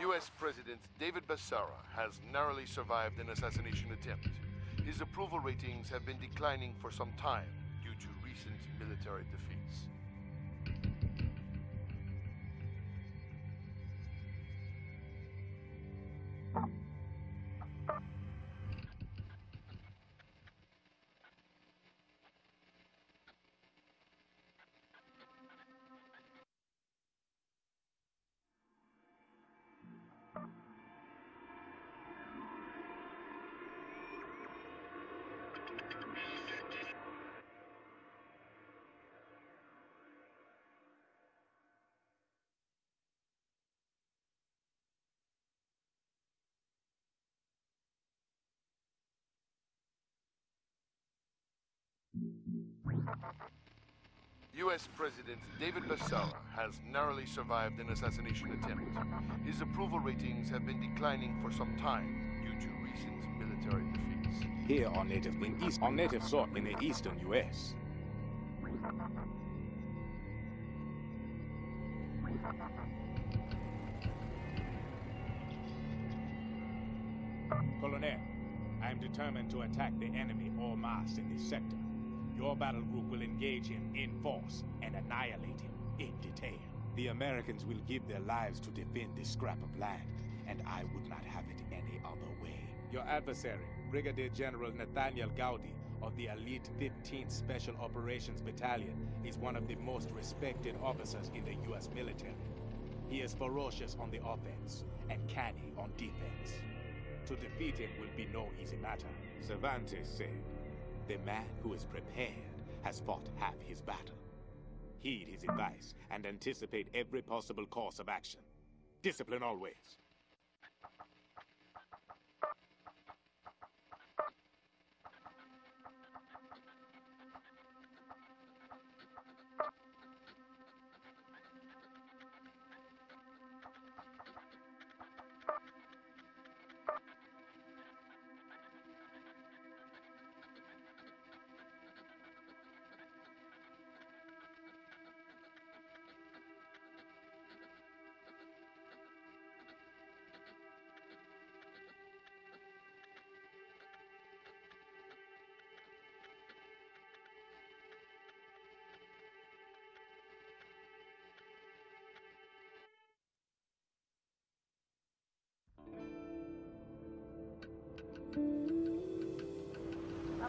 U.S. President David Basara has narrowly survived an assassination attempt. His approval ratings have been declining for some time due to recent military defeats. U.S. President David Basara has narrowly survived an assassination attempt. His approval ratings have been declining for some time due to recent military defeats. Here on native in east on native soil in the eastern U.S. Colonel, I am determined to attack the enemy en masse in this sector. Your battle group will engage him in force and annihilate him in detail. The Americans will give their lives to defend this scrap of land, and I would not have it any other way. Your adversary, Brigadier General Nathaniel Gowdy of the Elite 15th Special Operations Battalion, is one of the most respected officers in the U.S. military. He is ferocious on the offense and canny on defense. To defeat him will be no easy matter. Cervantes said, the man who is prepared has fought half his battle. Heed his advice and anticipate every possible course of action. Discipline always.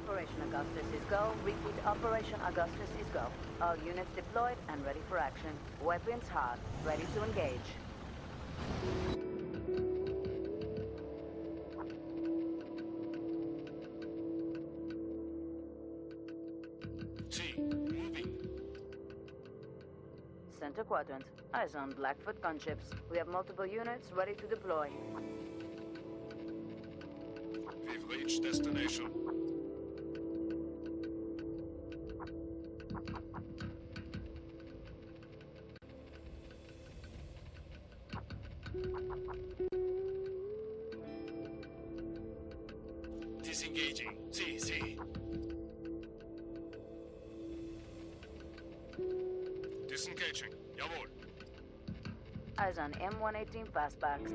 Operation Augustus is go. Repeat, Operation Augustus is go. All units deployed and ready for action. Weapons hot, ready to engage. Center quadrant. Eyes on Blackfoot gunships. We have multiple units ready to deploy. We've reached destination. M118 fastbacks.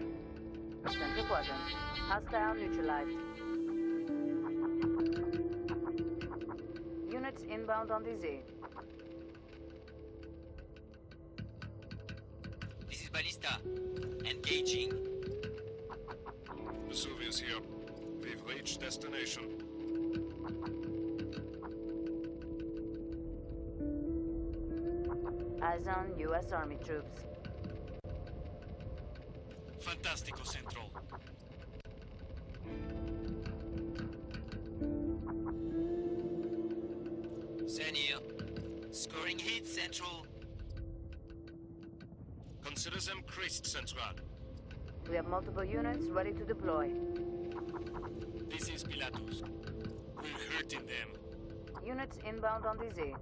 Center quadrant. Hostile neutralized. Units inbound on the Z. This is Ballista. Engaging. Vesuvius here. We've reached destination. Eyes on U.S. Army troops. Fantastico, Central. Here. Scoring hit, Central. Consider them creased, Central. We have multiple units ready to deploy. This is Pilatus. We're hurting them. Units inbound on the Z.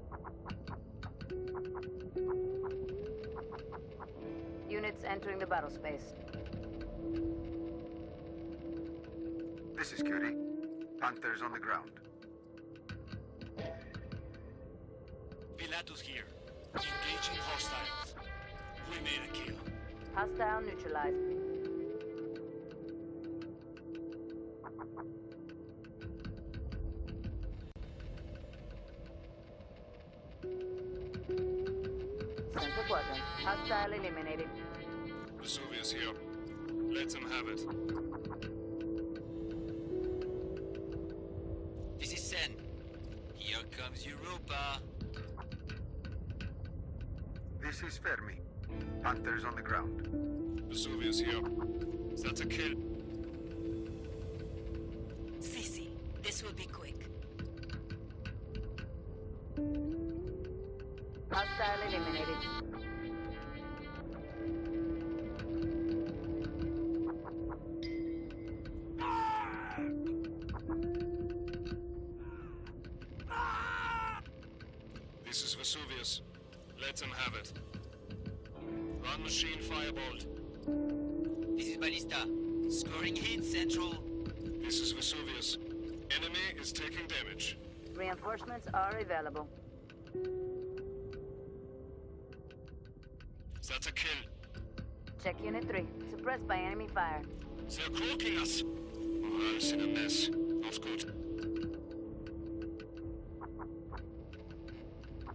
Units entering the battle space. This is Curie. Panther's on the ground. Pilatus here. Engaging hostiles. We made a kill. Hostile neutralized. Let it. This is Sen. Here comes Europa. This is Fermi. Panthers on the ground. Vesuvius here. That's a kill. Reinforcements are available. That's a kill. Check Unit 3. Suppressed by enemy fire. They're cloaking us. Morale's in a mess. Not good.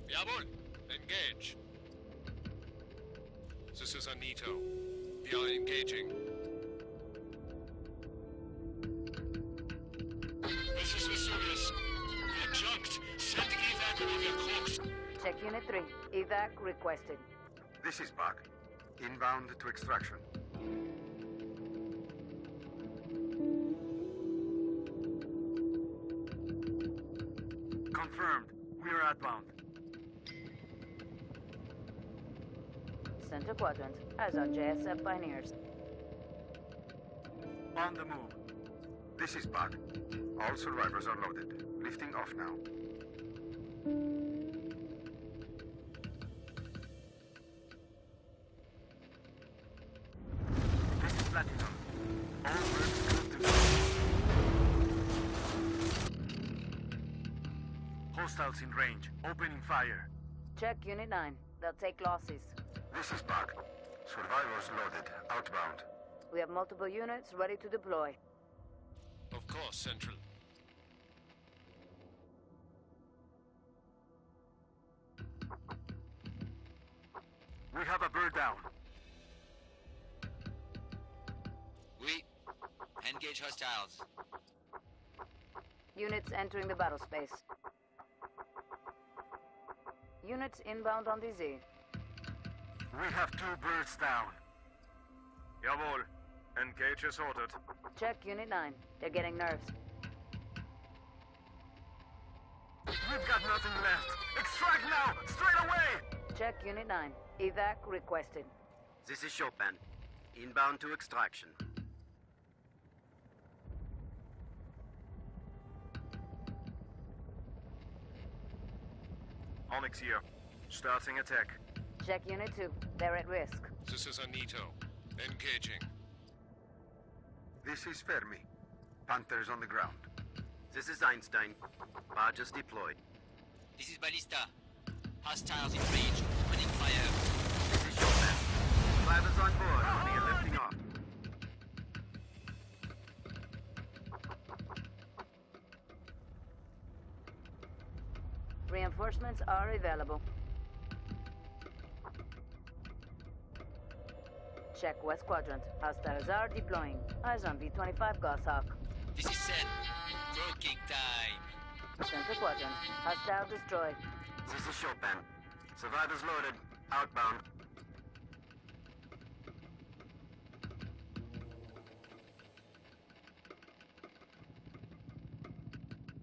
Jawohl. Engage. This is Aneto. We are engaging. Check Unit 3. Evac requested. This is Bach. Inbound to extraction. Confirmed. We are outbound. Center quadrant. As are JSF pioneers. On the move. This is Bach. All survivors are loaded. Lifting off now. In range. Opening fire. Check Unit 9. They'll take losses. This is Bug. Survivors loaded. Outbound. We have multiple units ready to deploy. Of course, Central. We have a bird down. We engage hostiles. Units entering the battle space. Units inbound on the Z. We have two birds down. Jawohl. Engage is ordered. Check Unit 9. They're getting nerves. We've got nothing left. Extract now! Straight away! Check Unit 9. Evac requested. This is Chopin. Inbound to extraction. Onyx here. Starting attack. Check Unit 2. They're at risk. This is Aneto. Engaging. This is Fermi. Panthers on the ground. This is Einstein. Barges deployed. This is Ballista. Hostiles in range. Opening fire. This is Chopin. Survivors on board. Oh, Reinforcements are available. Check West Quadrant. Hostiles are deploying. Eyes on V-25 Goshawk. This is Sen. Cloaking time. Center Quadrant. Hostile destroyed. This is Chopin. Survivors loaded. Outbound.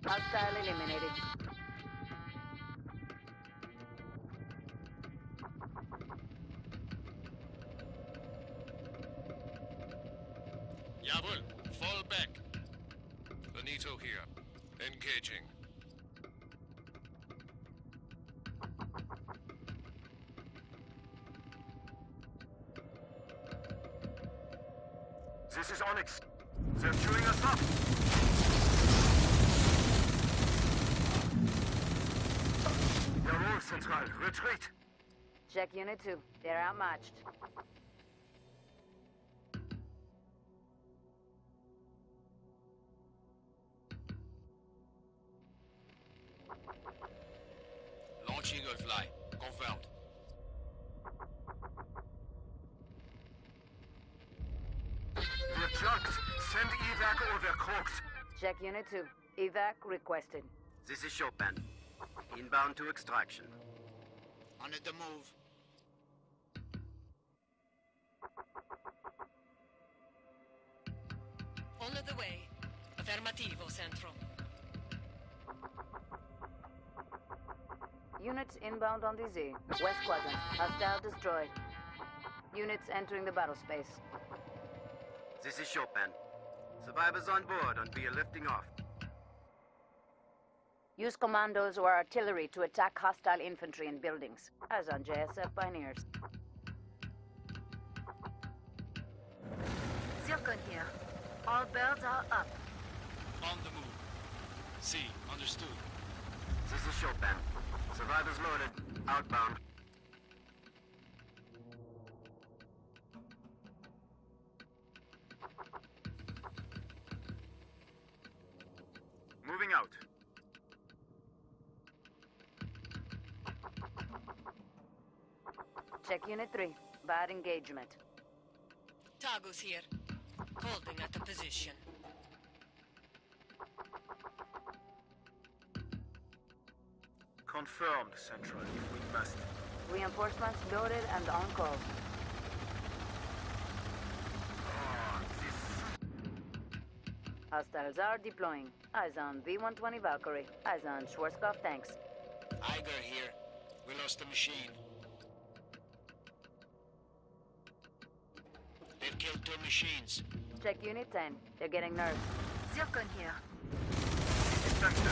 Hostile eliminated. They're chewing us up. Jawohl, Central. Retreat. Check Unit 2. They're outmatched. Evac or they're. Check Unit 2. Evac requested. This is Chopin. Inbound to extraction. On the move. On the way. Affirmativo, Centro. Units inbound on DZ. West quadrant. Hostile destroyed. Units entering the battle space. This is Chopin. Survivors on board and we are lifting off. Use commandos or artillery to attack hostile infantry in buildings, as on JSF Pioneers. Zircon here. All birds are up. On the move. See, understood. This is Chopin. Survivors loaded. Outbound. Unit 3. Bad engagement. Tagus here. Holding at the position. Confirmed, Central. We must. Reinforcements loaded and on call. Hostiles are deploying. Eyes on V-120 Valkyrie. Eyes on Schwarzkopf tanks. Eiger here. We lost the machine. They've killed two machines. Check Unit 10. They're getting nerves. Zircon here. Tungsten.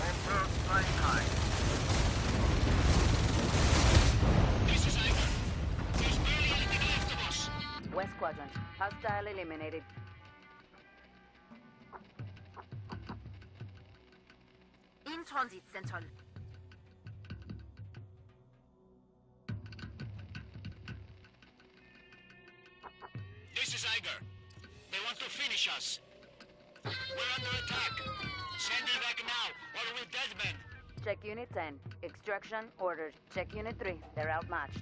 All birds flying high. This is Eiger. There's barely anything left of us. West quadrant. Hostile eliminated. In transit, Central. Us. We're under attack. Send evac now, or we're dead men. Check Unit 10. Extraction ordered. Check Unit 3. They're outmatched.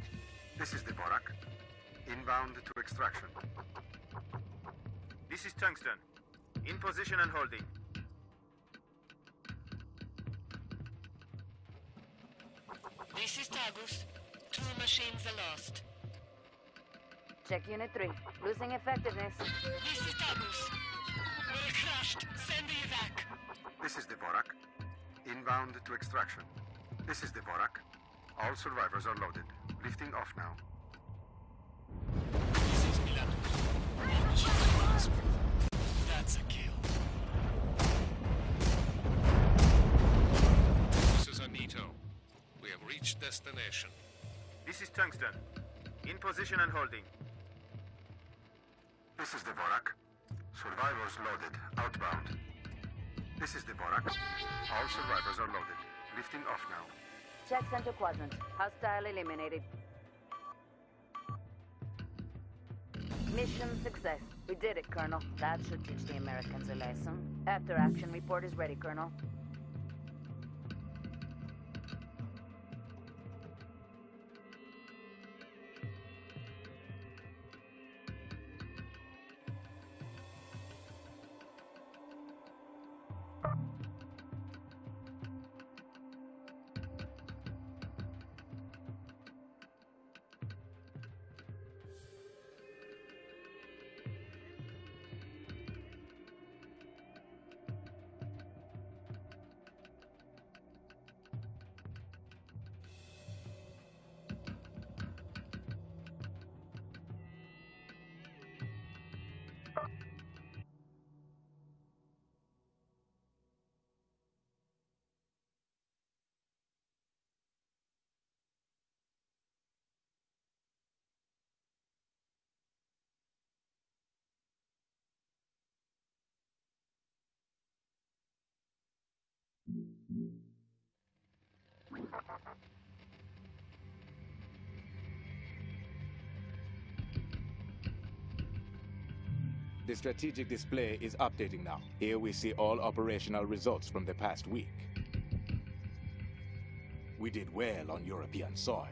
This is the Dvorak. Inbound to extraction. This is Tungsten. In position and holding. This is Tagus. Two machines are lost. Check Unit 3. Losing effectiveness. This is Tagus. We're crushed. Send the evac. This is Dvorak. Inbound to extraction. This is Dvorak. All survivors are loaded. Lifting off now. This is Milan. All machines lost. That's a kill. This is Aneto. We have reached destination. This is Tungsten. In position and holding. This is the Dvorak. Survivors loaded. Outbound. This is the Dvorak. All survivors are loaded. Lifting off now. Check Center Quadrant. Hostile eliminated. Mission success. We did it, Colonel. That should teach the Americans a lesson. After action report is ready, Colonel. The strategic display is updating now. Here we see all operational results from the past week. We did well on European soil.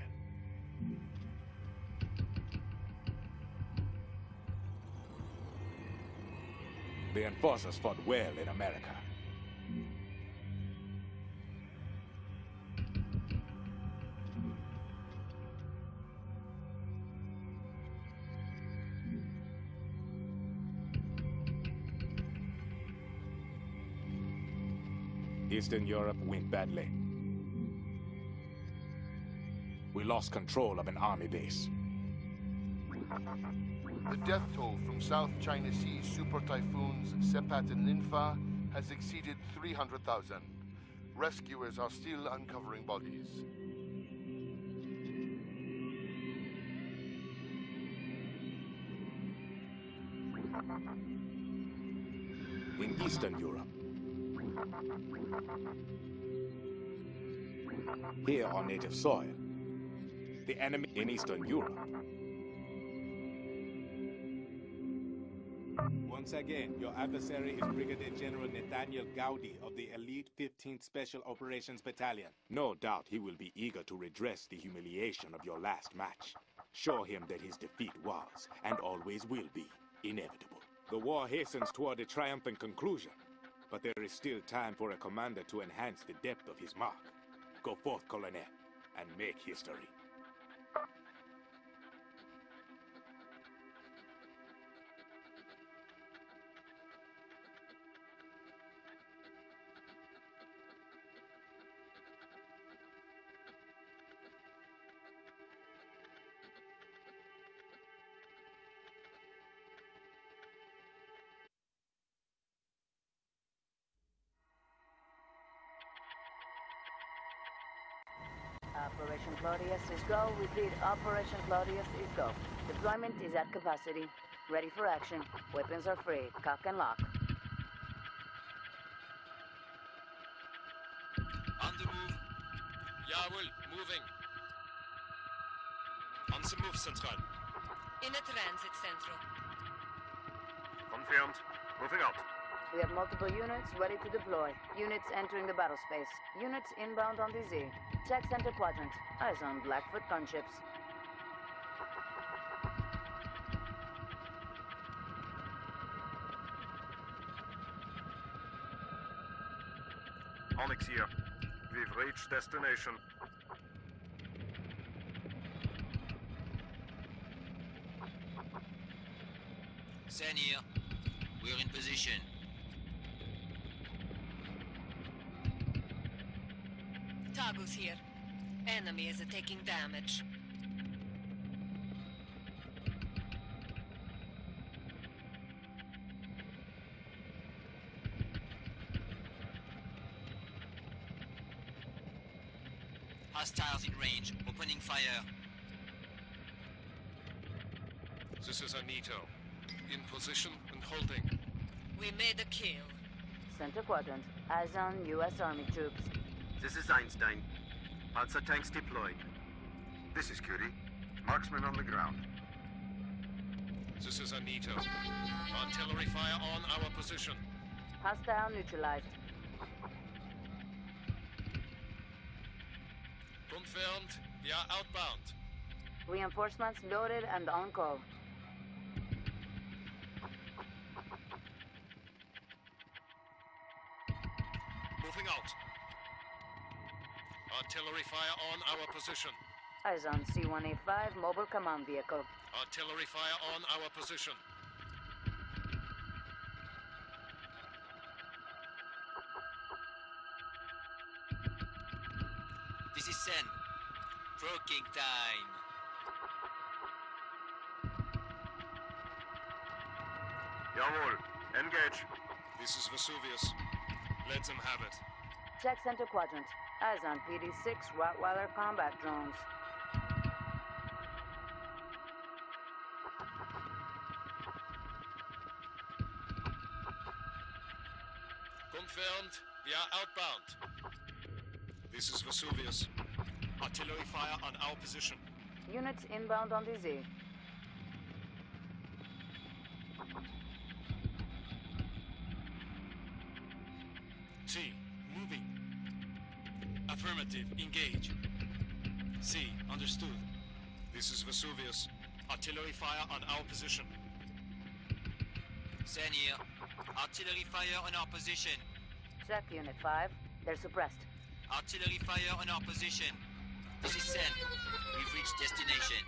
The enforcers fought well in America. Eastern Europe went badly. We lost control of an army base. The death toll from South China Sea super typhoons Sepat and Ninfa has exceeded 300,000. Rescuers are still uncovering bodies. In Eastern Europe. Here on native soil. The enemy in Eastern Europe. Once again, your adversary is Brigadier General Nathaniel Gowdy of the elite 15th Special Operations Battalion. No doubt he will be eager to redress the humiliation of your last match. Show him that his defeat was, and always will be, inevitable. The war hastens toward a triumphant conclusion, but there is still time for a commander to enhance the depth of his mark. Go forth, Colonel, and make history. Claudius is go. Repeat, Operation Claudius is go. Deployment is at capacity. Ready for action. Weapons are free. Cock and lock. On the move. Jawohl, moving. On the move, Central. In a transit central. Confirmed. Moving out. We have multiple units ready to deploy. Units entering the battle space. Units inbound on DZ. Check center quadrant. Eyes on Blackfoot gunships. Onyx here. We've reached destination. Sen here. We're in position. Tagus here. Enemy is taking damage. Hostiles in range, opening fire. This is Aneto. In position and holding. We made a kill. Center quadrant. Eyes on U.S. Army troops. This is Einstein. Panzer tanks deployed. This is Curie. Marksman on the ground. This is Aneto. Artillery fire on our position. Hostile neutralized. Confirmed. We are outbound. Reinforcements loaded and on call. Fire on our position. Eyes on C-185 mobile command vehicle. Artillery fire on our position. This is Sen. Proking time. Jawohl. Engage. This is Vesuvius. Let them have it. Check center quadrant. Eyes on PD-6 Rottweiler combat drones. Confirmed. We are outbound. This is Vesuvius. Artillery fire on our position. Units inbound on DZ. Affirmative, engage. C, understood. This is Vesuvius. Artillery fire on our position. Sen here. Artillery fire on our position. Check Unit 5. They're suppressed. Artillery fire on our position. This is Sen. We've reached destination.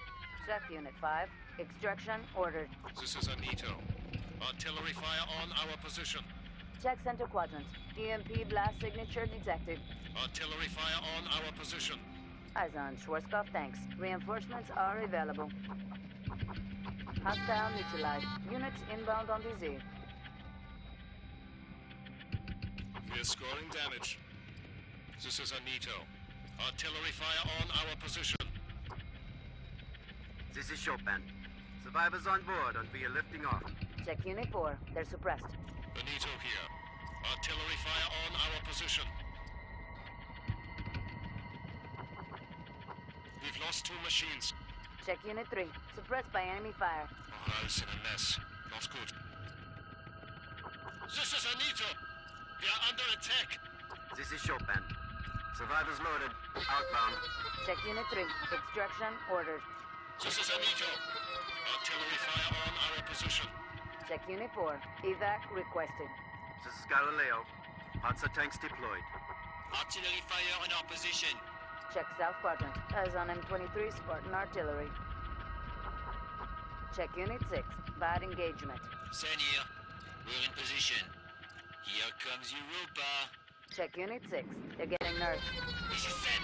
Check Unit 5. Extraction ordered. This is Aneto. Artillery fire on our position. Check center quadrant. EMP blast signature detected. Artillery fire on our position. Eyes on Schwarzkopf tanks. Reinforcements are available. Hostile neutralized. Units inbound on DZ. We're scoring damage. This is Aneto. Artillery fire on our position. This is Chopin. Survivors on board and we are lifting off. Check Unit 4. They're suppressed. Aneto here. Artillery fire on our position. Lost two machines. Check Unit 3. Suppressed by enemy fire. Oh, Morale's in a mess. Not good. This is Aneto. We are under attack. This is Chopin. Survivors loaded. Outbound. Check Unit 3. Extraction ordered. This is Aneto. Artillery fire on our position. Check Unit 4. Evac requested. This is Galileo. Panzer tanks deployed. Artillery fire on our position. Check South Quadrant. Eyes on M23 Spartan artillery. Check Unit 6. Bad engagement. Sen here. We're in position. Here comes Europa. Check Unit 6. They're getting nerfed. This is Sen.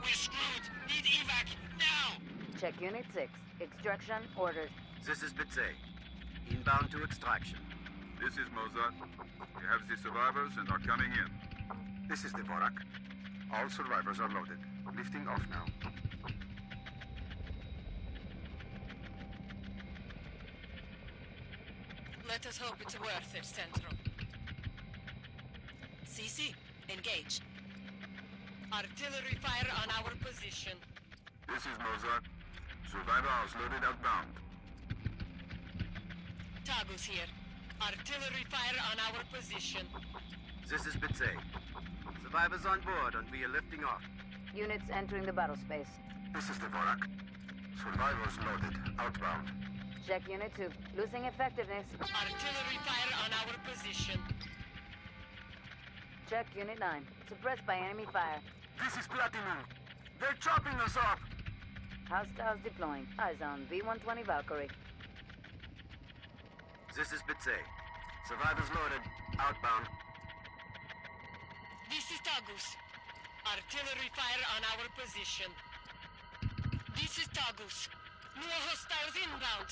We're screwed. Need evac now. Check Unit 6. Extraction ordered. This is Bizet. Inbound to extraction. This is Mozart. We have the survivors and are coming in. This is the Dvorak. All survivors are loaded. Lifting off now. Let us hope it's worth it, Central. CC, engage. Artillery fire on our position. This is Mozart. Survivors loaded outbound. Tagus here. Artillery fire on our position. This is Bizet. Survivors on board and we are lifting off. Units entering the battle space. This is Dvorak. Survivors loaded. Outbound. Check Unit 2. Losing effectiveness. Artillery fire on our position. Check Unit 9. Suppressed by enemy fire. This is Platinum. They're chopping us up. Hostiles deploying. Eyes on V-120 Valkyrie. This is Bizet. Survivors loaded. Outbound. This is Tagus. Artillery fire on our position. This is Tagus. More hostiles inbound.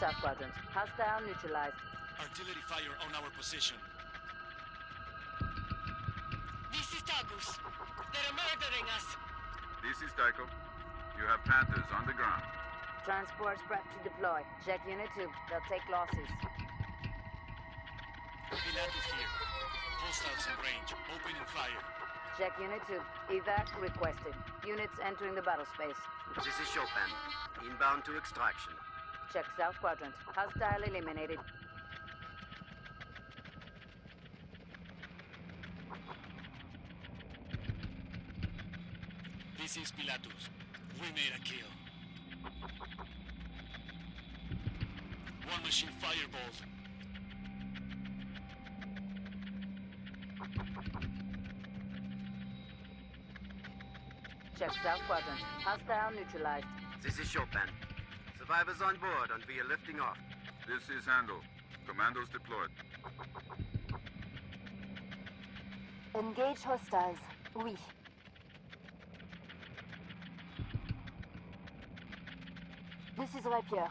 South Quadrant. Hostile neutralized. Artillery fire on our position. This is Tagus. They're murdering us. This is Tycho. You have Panthers on the ground. Transports prepped to deploy. Check Unit 2. They'll take losses. Pilatus here. Hostiles in range. Opening fire. Check Unit 2. Evac requested. Units entering the battle space. This is Chopin. Inbound to extraction. Check South Quadrant. Hostile eliminated. This is Pilatus. We made a kill. One machine fireball. Check South Quadrant. Hostile neutralized. This is Chopin. Survivors on board and we are lifting off. This is Handel. Commandos deployed. Engage hostiles. Oui. This is Rapier.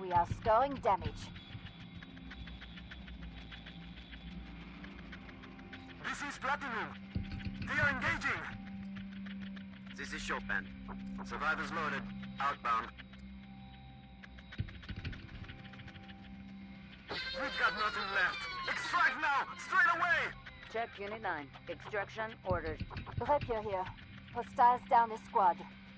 We are scoring damage. This is Platinum. They are engaging. This is Chopin. Survivors loaded. Outbound. We've got nothing left. Extract now! Straight away! Check Unit 9. Extraction ordered. Rapier here. Hostiles down a squad.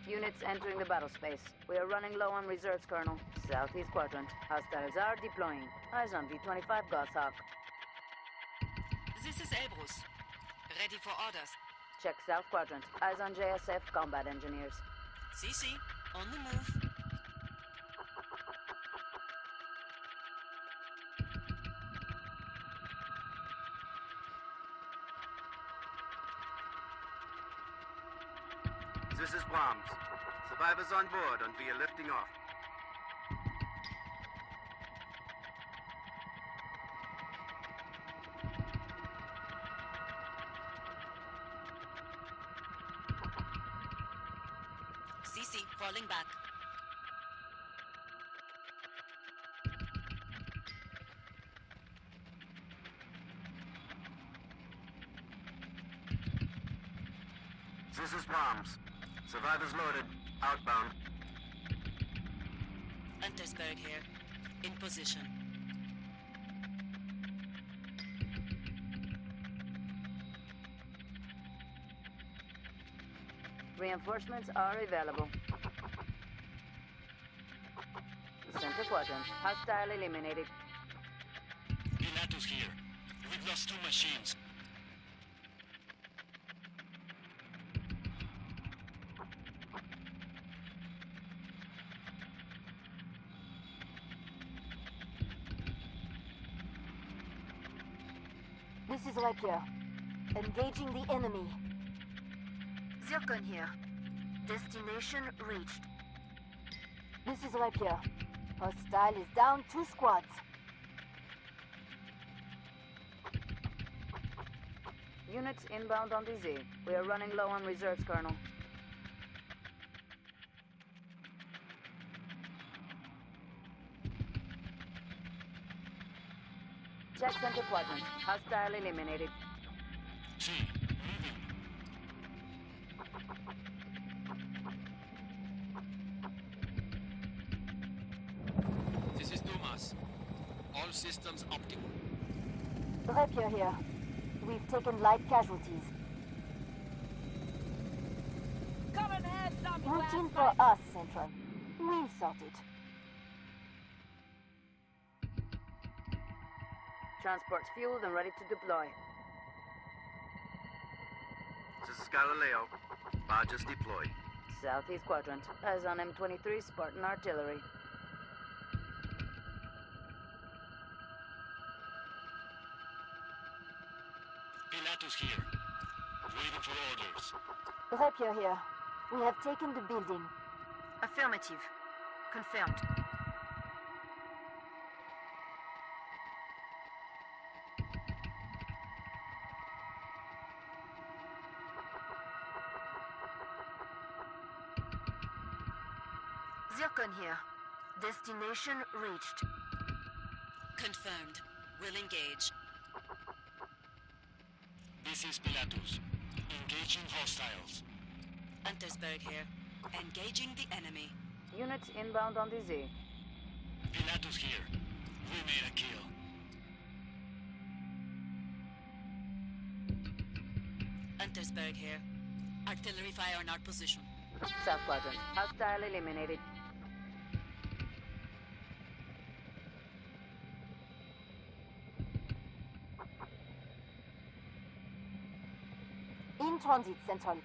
Units entering the battle space. We are running low on reserves, Colonel. Southeast Quadrant. Hostiles are deploying. Eyes on V-25 Goshawk. This is Elbrus. Ready for orders. Check south quadrant. Eyes on JSF combat engineers. CC, on the move. This is Brahms. Survivors on board and we are lifting off. CC, falling back. This is Brahms. Survivors loaded. Outbound. Untersberg here. In position. Reinforcements are available. Center quadrant. Hostile eliminated. Pilatus here. We've lost two machines. This is Rapier. Engaging the enemy. Zircon here. Destination reached. This is Rapier. Hostile is down two squads. Units inbound on DZ. We are running low on reserves, Colonel. Check center quadrant. Hostile eliminated. Rapier here. We've taken light casualties. Come and have some Routine for us, Central. We'll sort it. Transport's fueled and ready to deploy. This is Galileo. Barges deployed. Southeast quadrant. Eyes on M23 Spartan artillery. Rapier here. We have taken the building. Affirmative. Confirmed. Zircon here. Destination reached. Confirmed. Will engage. This is Pilatus. Engaging hostiles. Untersberg here. Engaging the enemy. Units inbound on DZ. Pilatus here. We made a kill. Untersberg here. Artillery fire on our position. South quadrant. Hostile eliminated. In transit, Central.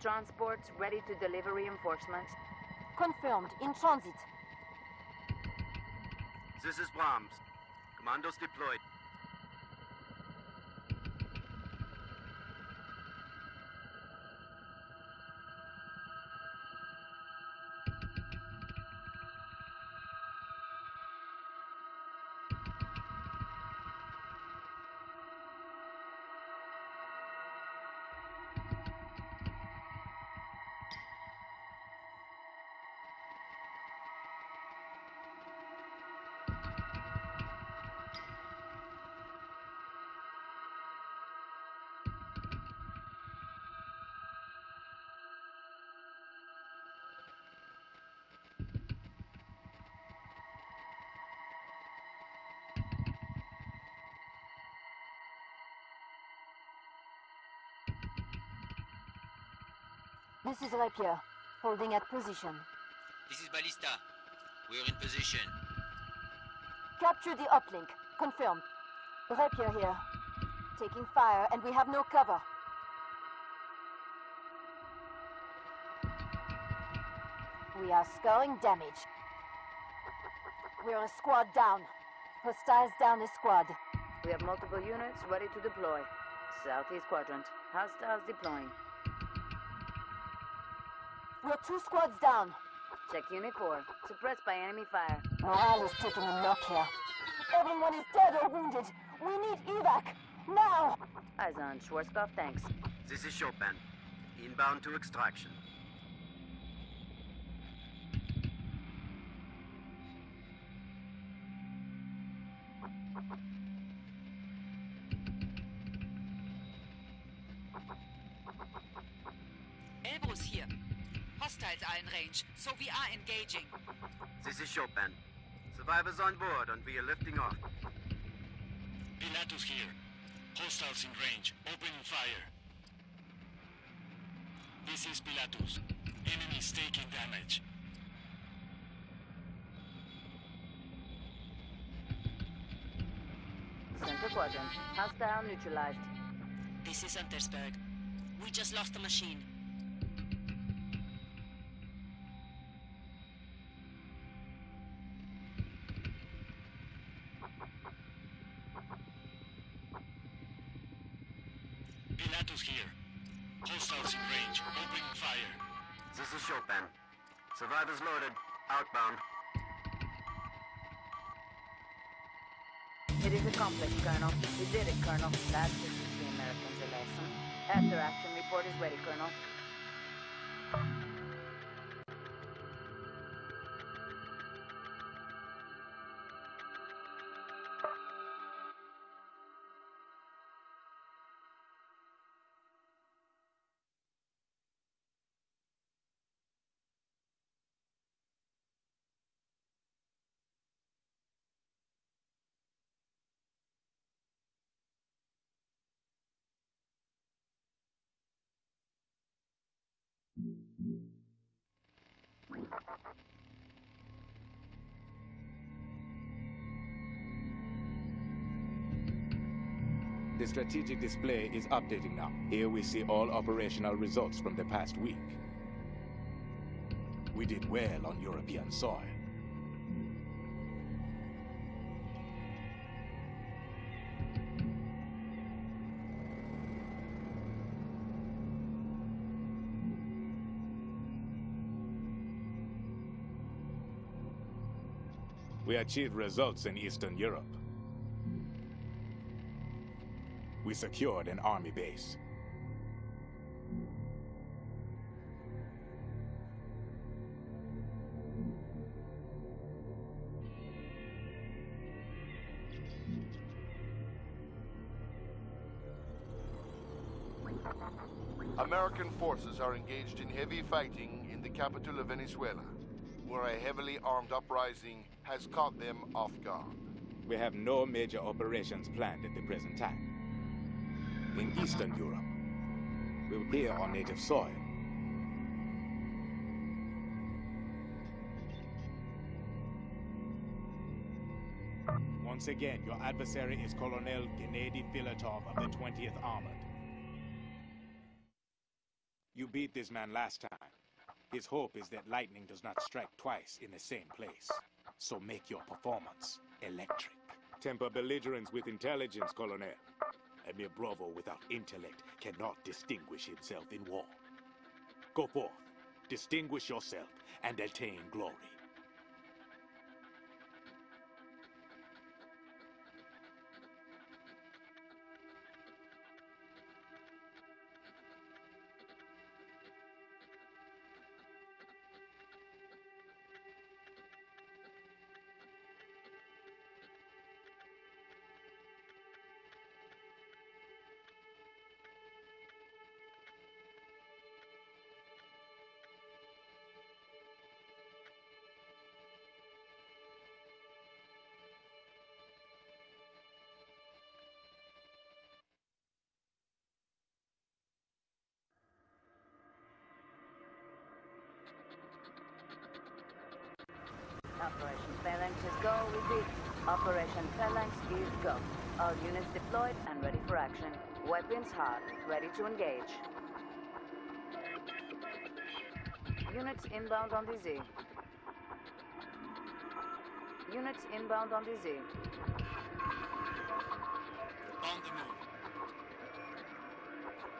Transports ready to deliver reinforcements. Confirmed. In transit. This is Brahms. Commandos deployed. This is Rapier. Holding at position. This is Ballista. We're in position. Capture the uplink. Confirmed. Rapier here. Taking fire and we have no cover. We are scoring damage. We're a squad down. Hostiles down a squad. We have multiple units ready to deploy. Southeast quadrant. Hostiles deploying. We're two squads down. Check Unit 4. Suppressed by enemy fire. Morale is taking a knock here. Everyone is dead or wounded. We need evac. Now! Eyes on Schwarzkopf, thanks. This is Chopin. Inbound to extraction. So we are engaging. This is Chopin. Survivors on board and we are lifting off. Pilatus here. Hostiles in range. Opening fire. This is Pilatus. Enemies taking damage. Center quadrant. Hostile neutralized. This is Untersberg. We just lost a machine. Pilatus here. Hostiles in range. Opening fire. This is Chopin. Survivors loaded. Outbound. It is a complex, Colonel. We did it, Colonel. That teaches the Americans a lesson. After action report is ready, Colonel. The strategic display is updating now. Here we see all operational results from the past week. We did well on European soil. We achieved results in Eastern Europe. We secured an army base. American forces are engaged in heavy fighting in the capital of Venezuela, where a heavily armed uprising has caught them off guard. We have no major operations planned at the present time. In Eastern Europe, we're here on native soil. Once again, your adversary is Colonel Gennady Filatov of the 20th Armored. You beat this man last time. His hope is that lightning does not strike twice in the same place. So make your performance electric. Temper belligerence with intelligence, Colonel. A mere bravo without intellect cannot distinguish himself in war. Go forth, distinguish yourself, and attain glory. Operation Phalanx is go. Repeat. Operation Phalanx is go. All units deployed and ready for action. Weapons hot. Ready to engage. Units inbound on DZ. Units inbound on DZ. On the move.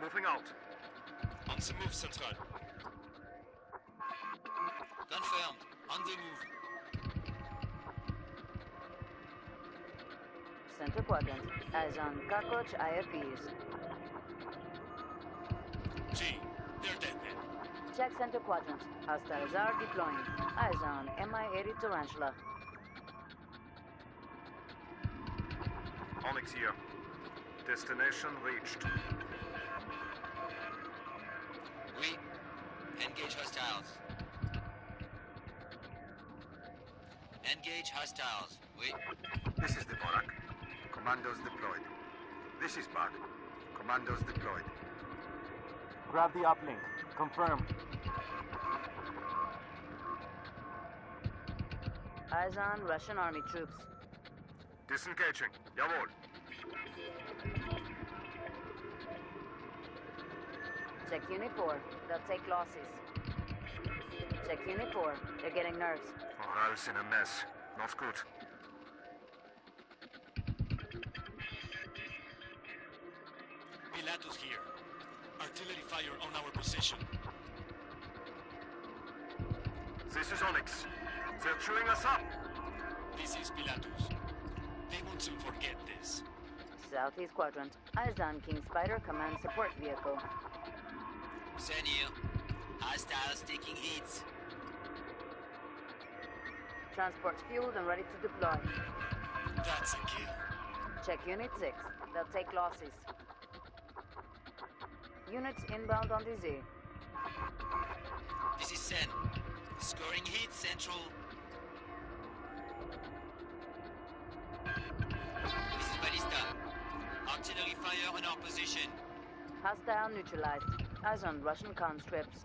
Moving out. On the move, Central. On the move. Center quadrant. Eyes on cockroach IFVs. G, they're dead men. Check center quadrant. Hostiles are deploying. Eyes on Mi-80 Tarantula. Onyx here. Destination reached. We engage hostiles. Engage hostiles. We This is Dvorak. Commandos deployed. This is Bug. Commandos deployed. Grab the uplink. Confirmed. Eyes on Russian army troops. Disengaging. Jawohl. Check Unit 4. They'll take losses. Check Unit 4. They're getting nerves. Morale's in a mess. Not good. Pilatus here. Artillery fire on our position. This is Onyx. They're chewing us up. This is Pilatus. They won't soon forget this. Southeast quadrant. Eyes on King Spider command support vehicle. send you. Hostiles taking hits. Transport's fueled and ready to deploy. That's a kill. Check Unit 6. They'll take losses. Units inbound on the Z. This is Sen. Scoring hits, Central. This is Ballista. Artillery fire on our position. Hostile neutralized. Eyes on Russian conscripts.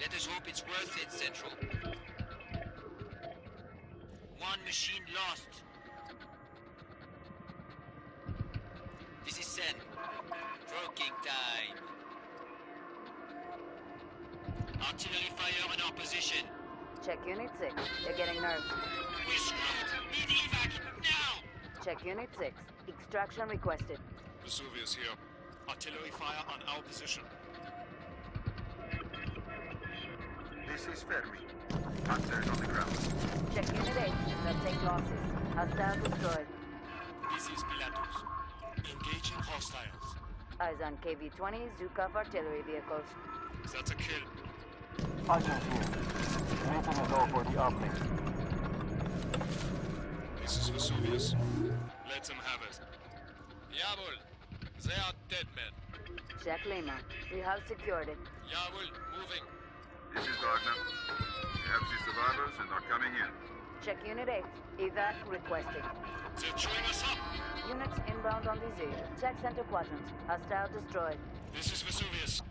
Let us hope it's worth it, Central. Artillery fire on our position. Check Unit 6. They're getting nerves. We're screwed! Need evac now! Check Unit 6. Extraction requested. Vesuvius here. Artillery fire on our position. This is Fermi. Panthers on the ground. Check Unit 8. They'll take losses. Hostile destroyed. This is Pilatus. Engaging hostiles. Eyes on KV-20 Zukov artillery vehicles. That's a kill. Sergeant here. Making a go for the uplink. This is Vesuvius. Let them have it. Jawohl. They are dead men. Check Lima. We have secured it. Jawohl. Moving. This is Wagner. We have the survivors and are coming in. Check Unit 8. Evac requested. They're chewing us up. Units inbound on the Z. Check center quadrant. Hostile destroyed. This is Vesuvius.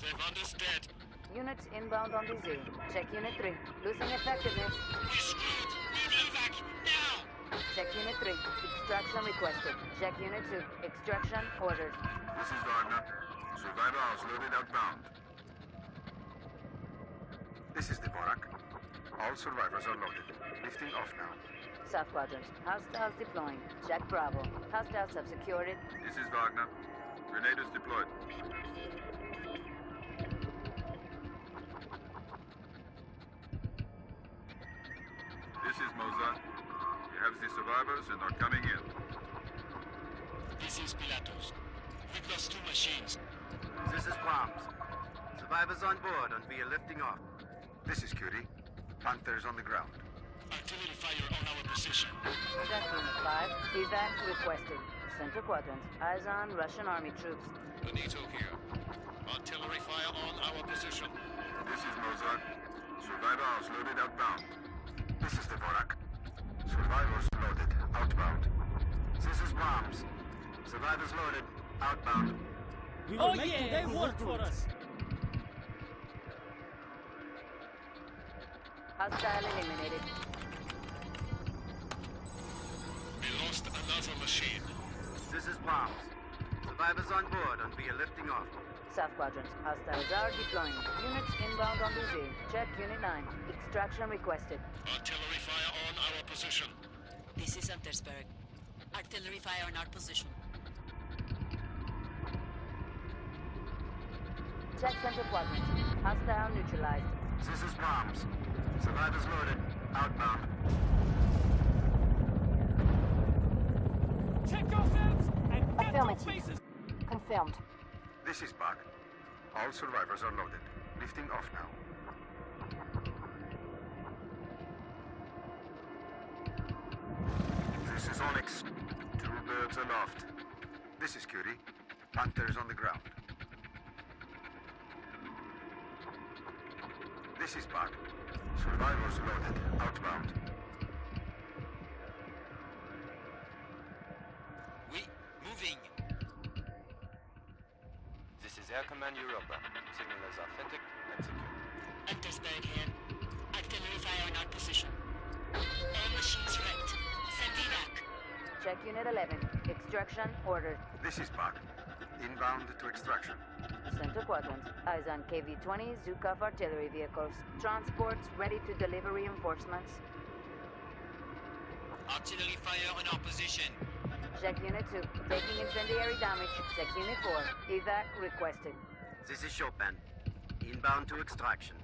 They've us dead. Units inbound on the Z. Check Unit 3. Losing effectiveness. We screwed. Need evac now! Check Unit 3. Extraction requested. Check Unit 2. Extraction ordered. This is Wagner. Survivor house loaded outbound. This is Dvorak. All survivors are loaded. Lifting off now. South quadrant. Hostiles deploying. Check Bravo. Hostiles have secured it. This is Wagner. Grenadiers deployed. This is Mozart. We have the survivors and are coming in. This is Pilatus. We've lost two machines. This is Brahms. Survivors on board and we are lifting off. This is Curie. Panthers on the ground. Artillery fire on our position. Check Unit 5. Evac requested. Center quadrant. Eyes on Russian army troops. Aneto here. Artillery fire on our position. This is Mozart. Survivors house loaded outbound. This is Dvorak. Survivors loaded. Outbound. This is Brahms. Survivors loaded. Outbound. We will make today work for us. Hostile eliminated. We lost another machine. This is Brahms. Survivors on board and we are lifting off. South quadrant. Hostiles are deploying. Units inbound on the Z. Check Unit 9. Extraction requested. Artillery fire on our position. This is Untersberg. Artillery fire on our position. Check center quadrant. Hostile neutralized. This is Brahms. Survivors loaded. Outbound. Check yourselves and get to Affirmative. bases. Confirmed. This is Bach. All survivors are loaded. Lifting off now. This is Onyx. Two birds aloft. This is Curie. Panther's on the ground. This is Bach. Survivors loaded. Outbound. Air Command Europa. Signal is authentic and secure. Untersberg here. Artillery fire on our position. All machines wrecked. Send evac. Check unit 11. Extraction ordered. This is Bach. Inbound to extraction. Center quadrant. Eyes on KV-20 Zukov artillery vehicles. Transports ready to deliver reinforcements. Artillery fire on our position. Check unit 2. Taking incendiary damage. Check unit 4. Evac requested. This is Chopin. Inbound to extraction.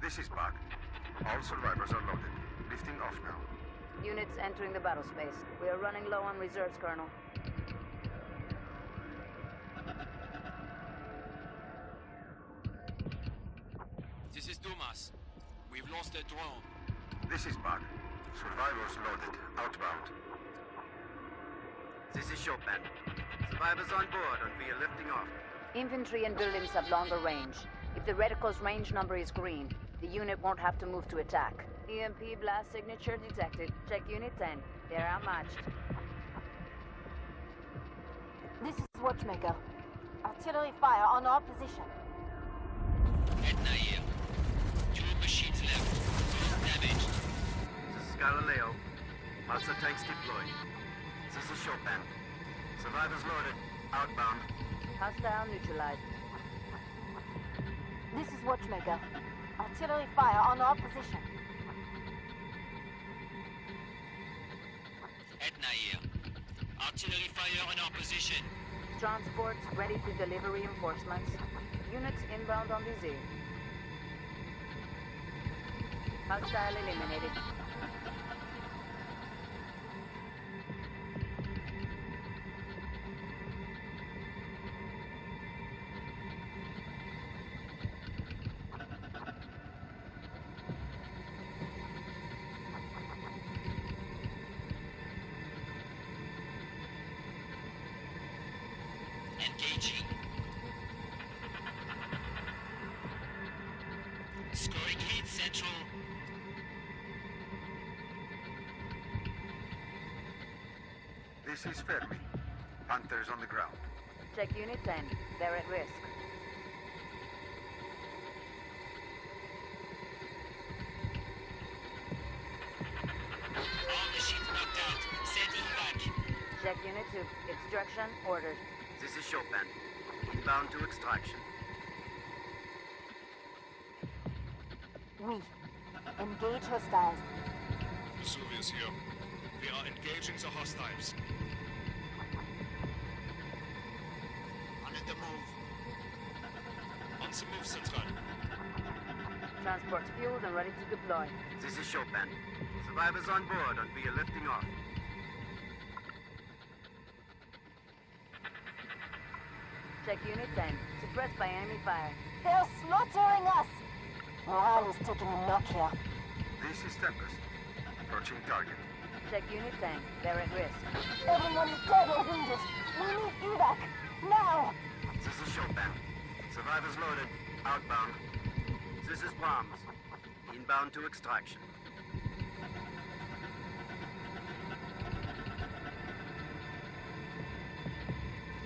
This is Bach. All survivors are loaded. Lifting off now. Units entering the battle space. We are running low on reserves, Colonel. This is Dumas. We've lost a drone. This is Bach. Survivors loaded. Outbound. This is Chopin. Survivors on board and we are lifting off. Infantry and buildings have longer range. If the reticle's range number is green, the unit won't have to move to attack. EMP blast signature detected. Check unit 10. They're outmatched. This is Watchmaker. Artillery fire on our position. Etna here. Two machines left. Both damaged. This is Galileo. Pulsar tanks deployed. This is Chopin. Survivors loaded. Outbound. Hostile neutralized. This is Watchmaker. Artillery fire on our position. Etna here. Artillery fire on our position. Transports ready to deliver reinforcements. Units inbound on the Z. Hostile eliminated. Engaging. Scoring heat central. This is Fermi. Panther's on the ground. Check unit 10. They're at risk. All machines knocked out. Send evac. Check unit 2. Extraction ordered. This is Chopin. Inbound to extraction. We. Engage hostiles. Vesuvius here. We are engaging the hostiles. On the move. On the move, Central. Transports fueled and ready to deploy. This is Chopin. Survivors on board and we are lifting off. Check unit 10. Suppressed by enemy fire. They're slaughtering us! Morale is taking a knock here. This is Tempest. Approaching target. Check unit 10. They're at risk. Everyone is dead or wounded. We need evac. Now! This is Chopin. Survivors loaded. Outbound. This is Brahms. Inbound to extraction.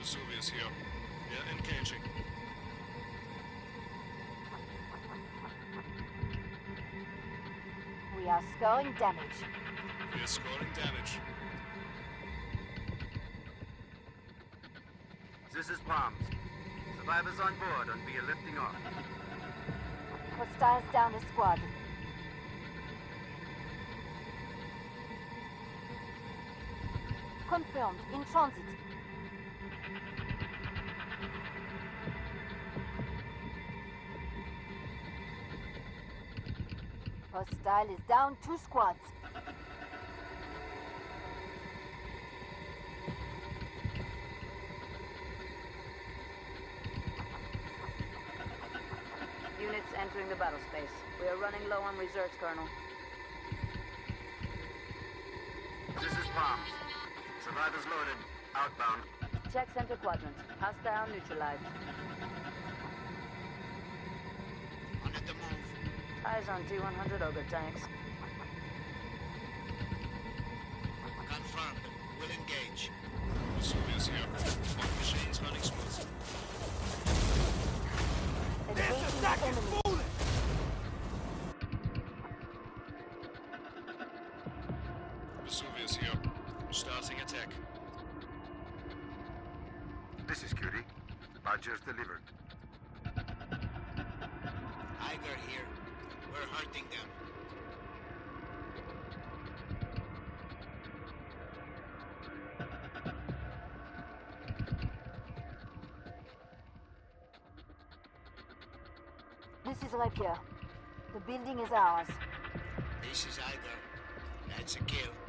Vesuvius here. We are engaging. Are scoring damage. We are scoring damage. This is Brahms. Survivors on board and we are lifting off. Hostiles down a squad. confirmed. In transit. Hostile is down two squads. Units entering the battle space. We are running low on reserves, Colonel. This is Brahms. Survivors loaded. Outbound. Check center quadrant. Hostile neutralized. Eyes on T-100 Ogre tanks. Confirmed. We'll engage. Vesuvius here. All machines running smooth. Engaging the enemy. Vesuvius here. Starting attack. This is Curie. Badgers delivered. Eiger here. We're hurting them. This is Rapier. The building is ours. This is Eiger. That's a kill.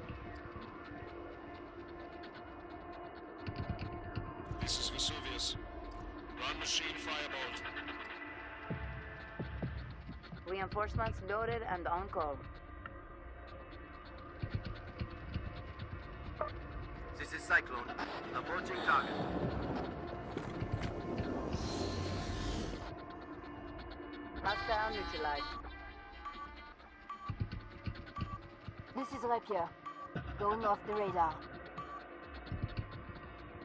Reinforcements loaded and on call. This is Cyclone. Approaching target. Hostile neutralized. This is Rapier. Going off the radar.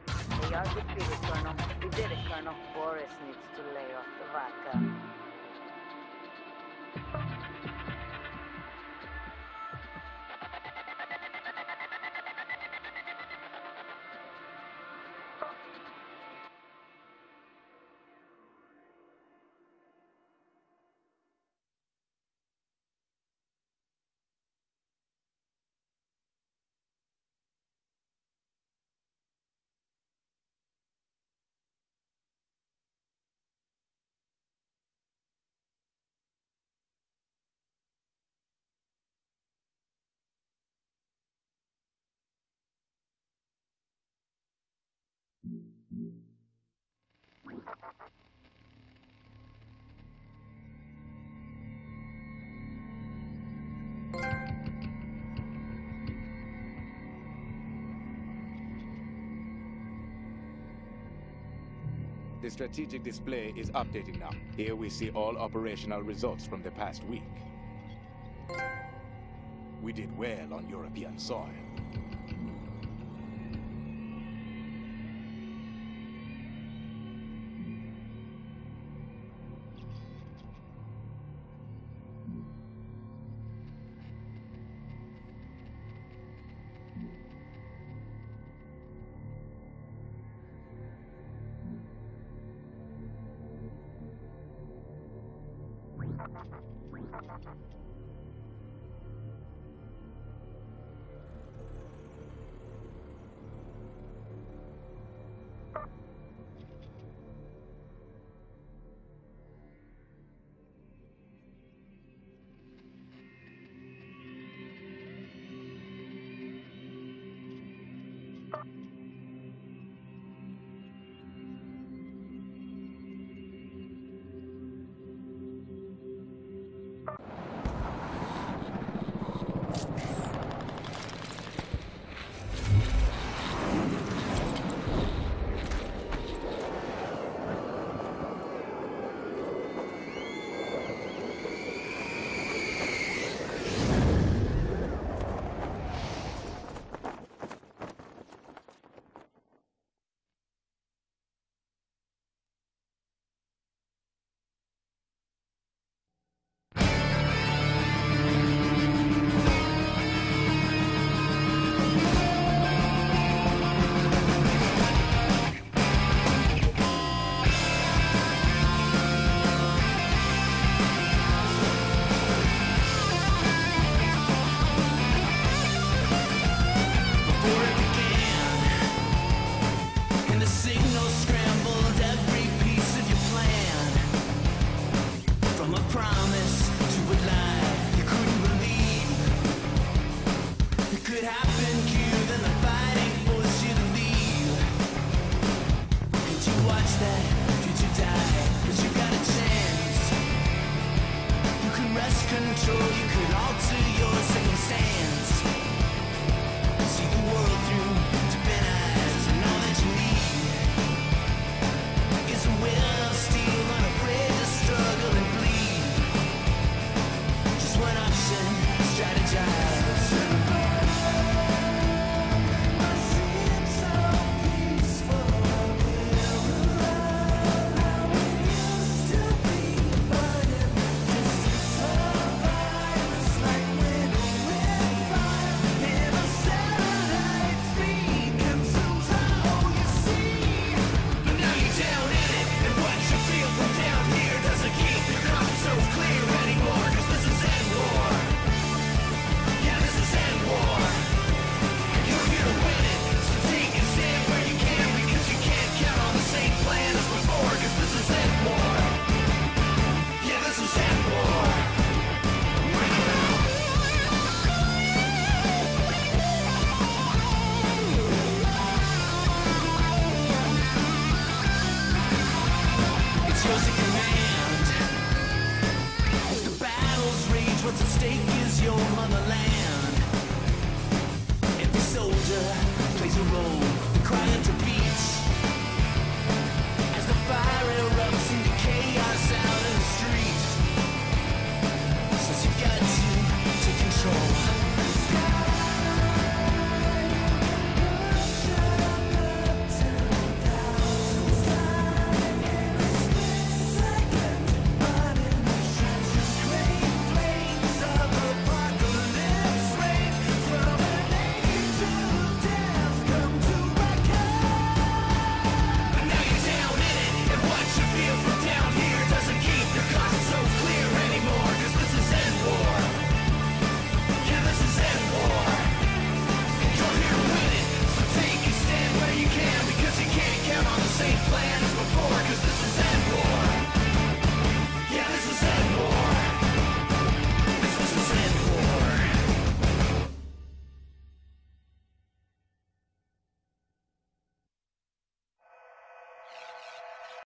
We are defeated, Colonel. We did it, Colonel. Boris needs to lay off the vodka. The strategic display is updating now. Here we see all operational results from the past week. We did well on European soil.